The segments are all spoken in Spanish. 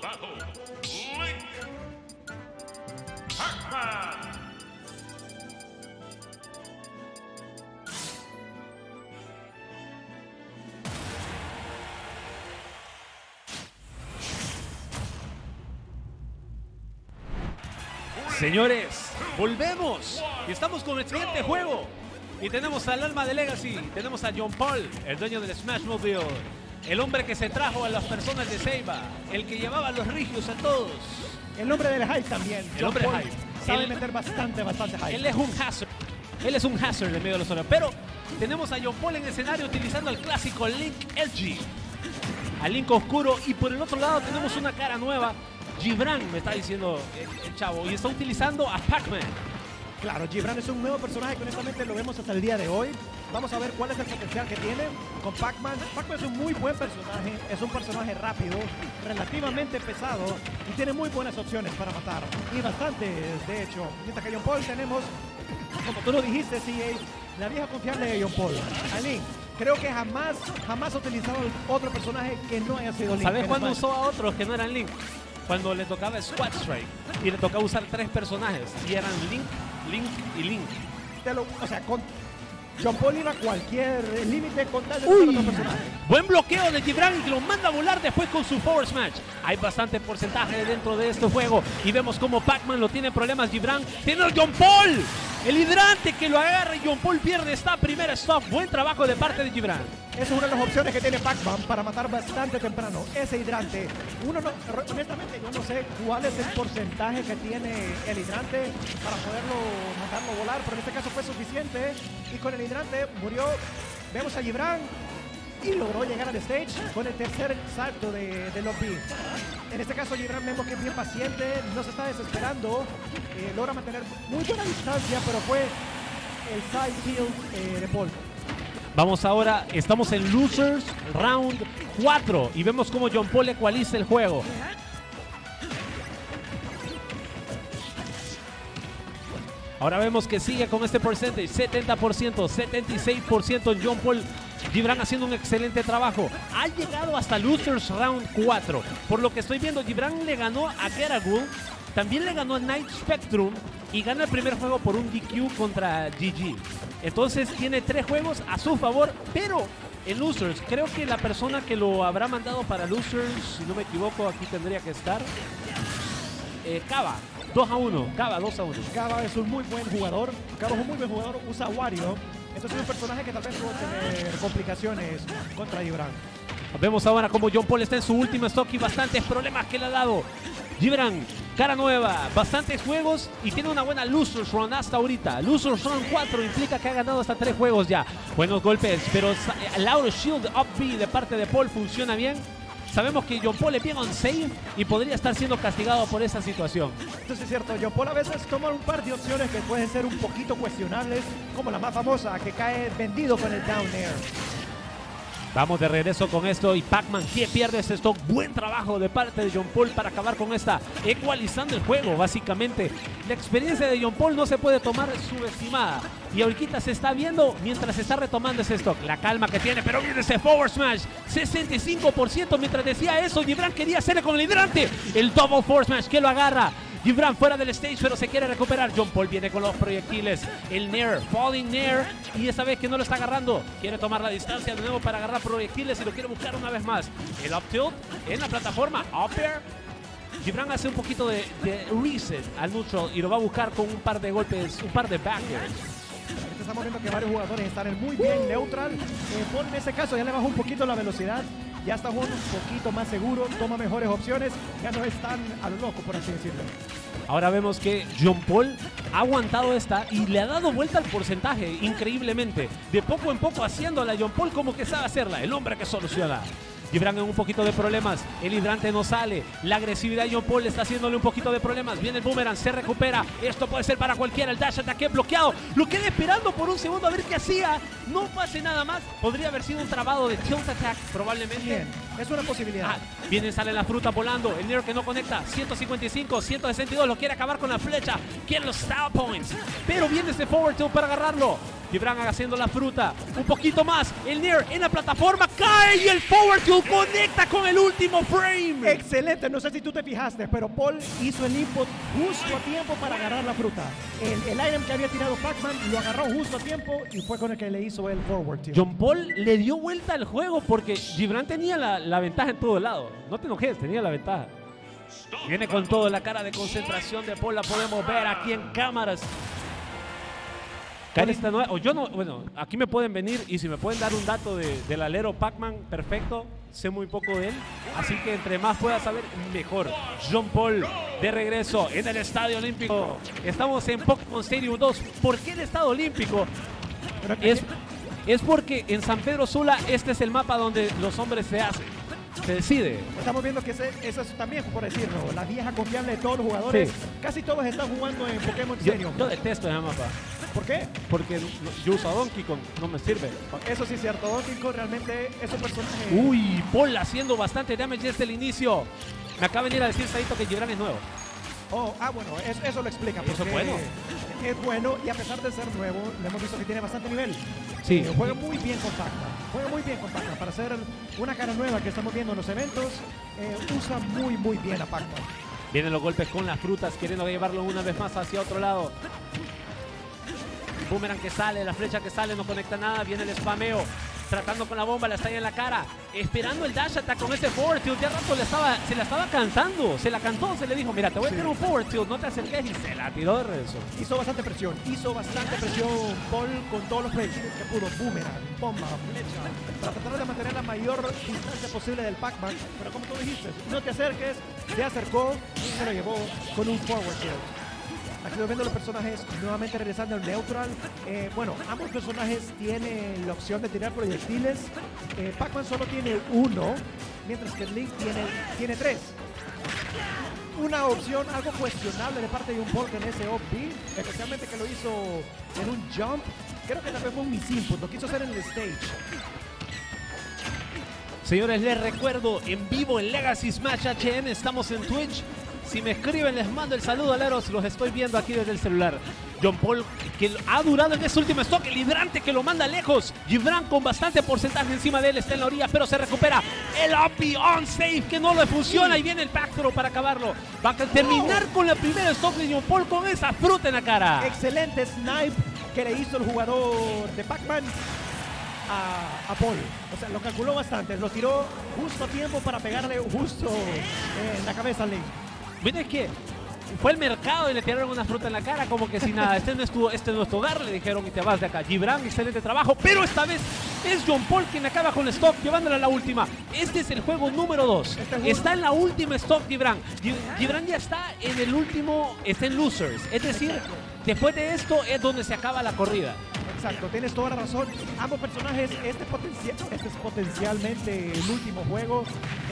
battle. Señores, volvemos. Y estamos con el siguiente juego. Y tenemos al alma de Legacy. Tenemos a John Paul, el dueño del Smash Mobile. El hombre que se trajo a las personas de Seiba. El que llevaba los rigios a todos. El hombre del hype también. El John hombre Paul hype. Sabe Él- meter bastante, bastante hype. Él es un hazard. Él es un hazard en medio de los zonas. Pero tenemos a John Paul en escenario utilizando el clásico Link LG. Al Link oscuro. Y por el otro lado tenemos una cara nueva. Gibran, me está diciendo el, el chavo. Y está utilizando a Pac-Man. Claro, Gibran es un nuevo personaje que honestamente lo vemos hasta el día de hoy. Vamos a ver cuál es el potencial que tiene con Pac-Man. Pac-Man es un muy buen personaje, es un personaje rápido, relativamente pesado y tiene muy buenas opciones para matar. Y bastantes, de hecho. Mientras que John Paul tenemos, como tú lo dijiste, CA, la vieja confiable de John Paul. A Link, creo que jamás, jamás ha utilizado otro personaje que no haya sido Link. ¿Sabes cuándo usó a otros que no eran Link? Cuando le tocaba Squad Strike y le tocaba usar tres personajes y eran Link, Link y Link. Te lo- o sea, con John Paul iba a cualquier límite con tal de personaje. Buen bloqueo de Gibran y lo manda a volar después con su Forward Smash. Hay bastante porcentaje dentro de este juego y vemos como Pac-Man lo tiene problemas. Gibran tiene a John Paul, el hidrante que lo agarra y John Paul pierde esta primera stop. Buen trabajo de parte de Gibran. Esa es una de las opciones que tiene Pac-Man para matar bastante temprano. Ese hidrante. Uno no, honestamente, yo no sé cuál es el porcentaje que tiene el hidrante para poderlo matarlo volar, pero en este caso fue suficiente. Y con el hidrante murió. Vemos a Gibran y logró llegar al stage con el tercer salto de, de Lobby. En este caso, Gibran vemos que es bien paciente, no se está desesperando, eh, logra mantener muy buena distancia, pero fue el side kill eh, de Paul. Vamos ahora, estamos en Losers Round 4 y vemos cómo John Paul ecualiza el juego. Ahora vemos que sigue con este porcentaje, 70%, 76% John Paul. Gibran haciendo un excelente trabajo. Ha llegado hasta Losers Round 4. Por lo que estoy viendo, Gibran le ganó a Geragul, también le ganó a Night Spectrum y gana el primer juego por un DQ contra GG. Entonces tiene tres juegos a su favor, pero en Losers, creo que la persona que lo habrá mandado para Losers, si no me equivoco, aquí tendría que estar. Eh, Cava, 2 a 1. Cava, 2 a 1. Cava es un muy buen jugador. Cava es un muy buen jugador, usa Wario. Entonces es un personaje que tal vez puede tener complicaciones contra Gibran. Vemos ahora como John Paul está en su última stock y bastantes problemas que le ha dado. Gibran, cara nueva, bastantes juegos y tiene una buena Losers Run hasta ahorita. Losers Run 4 implica que ha ganado hasta tres juegos ya. Buenos golpes, pero sa- el Auto Shield Up B de parte de Paul funciona bien. Sabemos que John Paul le pega un save y podría estar siendo castigado por esa situación. Entonces es cierto, John Paul a veces toma un par de opciones que pueden ser un poquito cuestionables, como la más famosa, que cae vendido con el down air. Vamos de regreso con esto y Pac-Man que pierde ese stock. Buen trabajo de parte de John Paul para acabar con esta, ecualizando el juego básicamente. La experiencia de John Paul no se puede tomar subestimada. Y ahorita se está viendo mientras se está retomando ese stock. La calma que tiene, pero viene ese forward smash. 65% mientras decía eso. Gibran quería hacerle con el hidrante. El double forward smash que lo agarra. Gibran fuera del stage, pero se quiere recuperar. John Paul viene con los proyectiles. El Nair, Falling Nair. Y esta vez que no lo está agarrando, quiere tomar la distancia de nuevo para agarrar proyectiles y lo quiere buscar una vez más. El up tilt en la plataforma. Up air. Gibran hace un poquito de, de reset al neutral y lo va a buscar con un par de golpes, un par de back airs. Ahorita estamos viendo que varios jugadores están en muy bien neutral. Eh, Paul en ese caso ya le bajó un poquito la velocidad, ya está jugando un poquito más seguro, toma mejores opciones, ya no es tan a lo loco, por así decirlo. Ahora vemos que John Paul ha aguantado esta y le ha dado vuelta al porcentaje increíblemente. De poco en poco haciéndola John Paul como que sabe hacerla, el hombre que soluciona. Gibran en un poquito de problemas, el hidrante no sale, la agresividad de John Paul está haciéndole un poquito de problemas, viene el boomerang, se recupera, esto puede ser para cualquiera, el dash ataque bloqueado, lo queda esperando por un segundo a ver qué hacía, no pase nada más, podría haber sido un trabado de tilt attack probablemente. Bien. Es una posibilidad. Ah, viene, sale la fruta volando. El Nair que no conecta. 155, 162. Lo quiere acabar con la flecha. Quiere los style points. Pero viene ese forward tilt para agarrarlo. Gibran haciendo la fruta. Un poquito más. El Nair en la plataforma cae y el forward tilt conecta con el último frame. Excelente, no sé si tú te fijaste, pero Paul hizo el input justo a tiempo para agarrar la fruta. El, el item que había tirado Pac-Man lo agarró justo a tiempo y fue con el que le hizo el forward tilt. John Paul le dio vuelta al juego porque Gibran tenía la, la ventaja en todo lado. No te enojes, tenía la ventaja. Viene con todo la cara de concentración de Paul, la podemos ver aquí en cámaras. Carista nueva- o yo no, bueno, aquí me pueden venir y si me pueden dar un dato de- del alero Pac-Man, perfecto. Sé muy poco de él, así que entre más pueda saber, mejor. John Paul de regreso en el Estadio Olímpico. Estamos en Pokémon Stadium 2. ¿Por qué el Estadio Olímpico? Es, es porque en San Pedro Sula este es el mapa donde los hombres se hacen. Se decide. Estamos viendo que ese- eso es también, por decirlo, la vieja confiable de todos los jugadores. Sí. Casi todos están jugando en Pokémon Yo, Stadium. yo detesto ese mapa ¿Por qué? porque yo uso a Donkey Kong, no me sirve. Eso sí es cierto. Donkey Kong realmente es un personaje. Uy, Paul haciendo bastante damage desde el inicio. Me acaba de venir a decir Saito que Gibran es nuevo. Oh, ah, bueno, eso, eso lo explica. Eso es bueno. Es bueno y a pesar de ser nuevo, le hemos visto que tiene bastante nivel. Sí. Eh, juega muy bien con Pac-Man. Juega muy bien con Pac-Man. Para ser una cara nueva que estamos viendo en los eventos, eh, usa muy, muy bien a Pac-Man. Vienen los golpes con las frutas, queriendo llevarlo una vez más hacia otro lado. Boomerang que sale, la flecha que sale, no conecta nada. Viene el spameo. Tratando con la bomba, la estalla en la cara. Esperando el dash attack con ese forward tilt. Ya rato le estaba, se la estaba cantando. Se la cantó, se le dijo, mira, te voy a Sí. tirar un forward tilt, no te acerques. Y se la tiró de regreso. Hizo bastante presión. Hizo bastante presión Paul con todos los proyectiles que pudo. Boomerang, bomba, flecha. Para tratar de mantener la mayor distancia posible del Pac-Man. Pero como tú dijiste, no te acerques. Se acercó y se lo llevó con un forward tilt. Aquí lo viendo los personajes nuevamente regresando al neutral. Eh, bueno, ambos personajes tienen la opción de tirar proyectiles. Eh, Pac-Man solo tiene uno, mientras que Link tiene, tiene tres. Una opción algo cuestionable de parte de un Paul en ese OP, especialmente que lo hizo en un jump. Creo que vez fue un misinput, lo quiso hacer en el stage. Señores, les recuerdo en vivo en Legacy Smash HN, estamos en Twitch. Si me escriben, les mando el saludo aleros, los estoy viendo aquí desde el celular. John Paul, que ha durado en ese último stock, el hidrante que lo manda lejos. Gibran con bastante porcentaje encima de él, está en la orilla, pero se recupera. El OP on safe, que no le funciona, y viene el backthrow para acabarlo. Va a terminar con la primera stock de John Paul con esa fruta en la cara. Excelente snipe que le hizo el jugador de Pac-Man a, a Paul. O sea, lo calculó bastante, lo tiró justo a tiempo para pegarle justo en la cabeza a Link. Miren que fue el mercado y le tiraron una fruta en la cara, como que si nada, este no es tu, este no es tu hogar, le dijeron y te vas de acá. Gibran, excelente trabajo, pero esta vez es John Paul quien acaba con el stock, llevándola a la última. Este es el juego número 2. Este Está en la última stock Gibran. Gi- Gibran ya está en el último, está en losers. Es decir, después de esto es donde se acaba la corrida. Exacto, tienes toda la razón. Ambos personajes, este, potencia- este es potencialmente el último juego.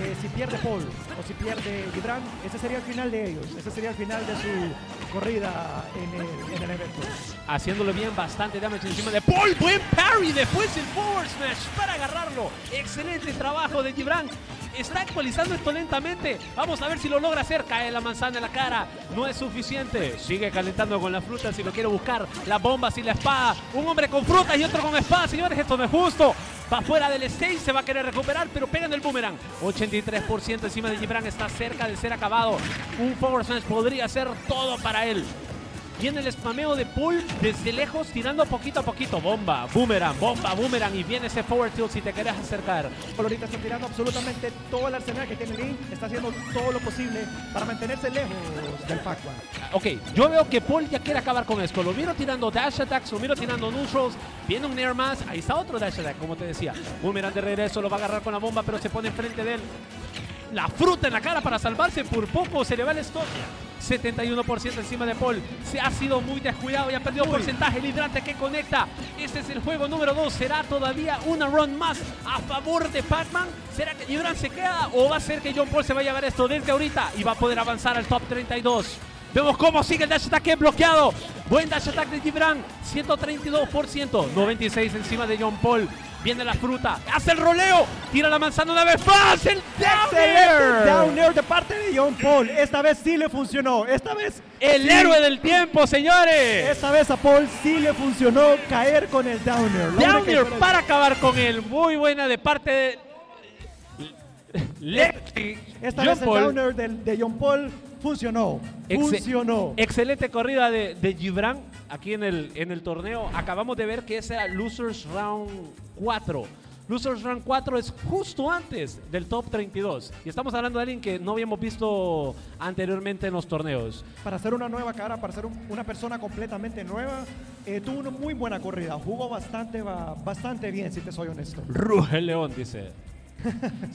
Eh, si pierde Paul o si pierde Gibran, ese sería el final de ellos. Ese sería el final de su corrida en el, en el evento. haciéndolo bien, bastante damage encima de Paul. Buen parry, después el forward smash para agarrarlo. Excelente trabajo de Gibran. Está actualizando esto lentamente. Vamos a ver si lo logra hacer. Cae la manzana en la cara. No es suficiente. Sigue calentando con la fruta si lo quiere buscar. Las bombas y la espada. Un hombre con frutas y otro con espada. Señores, esto no es justo. Va fuera del stage, se va a querer recuperar, pero pega en el boomerang. 83% encima de Gibran, está cerca de ser acabado. Un forward smash podría ser todo para él. Viene el spameo de Paul desde lejos, tirando poquito a poquito. Bomba, boomerang, bomba, boomerang. Y viene ese forward tilt si te querés acercar. Paul ahorita está tirando absolutamente todo el arsenal que tiene Link. Está haciendo todo lo posible para mantenerse lejos del Pac-Man. Ok, yo veo que Paul ya quiere acabar con esto. Lo miro tirando dash attacks, lo miro tirando neutrals. Viene un Nair más. Ahí está otro dash attack, como te decía. Boomerang de regreso, lo va a agarrar con la bomba, pero se pone enfrente de él. La fruta en la cara para salvarse por poco. Se le va el stock. 71% encima de Paul. Se ha sido muy descuidado y ha perdido Uy. porcentaje. El hidrante que conecta. Este es el juego número 2. ¿Será todavía una run más a favor de Pac-Man? ¿Será que Gibran se queda o va a ser que John Paul se va a llevar esto desde ahorita y va a poder avanzar al top 32? Vemos cómo sigue el dash attack bloqueado. Buen dash attack de Gibran. 132%. 96 encima de John Paul. Viene la fruta. Hace el roleo. Tira la manzana una vez más. El down Excelente air. down air de parte de John Paul. Esta vez sí le funcionó. Esta vez. El sí- héroe del tiempo, señores. Esta vez a Paul sí le funcionó caer con el down air. La única Down air diferencia- para acabar con él. Muy buena de parte de. Esta John vez el Paul. down air del- de, John Paul funcionó. Funcionó. Excelente corrida de, de Gibran aquí en el, en el torneo. Acabamos de ver que ese era Losers Round 4. Losers Round 4 es justo antes del top 32. Y estamos hablando de alguien que no habíamos visto anteriormente en los torneos. para ser una nueva cara, para ser un- una persona completamente nueva, eh, tuvo una muy buena corrida. Jugó bastante, ba- bastante bien, si te soy honesto. Ruge el León, dice.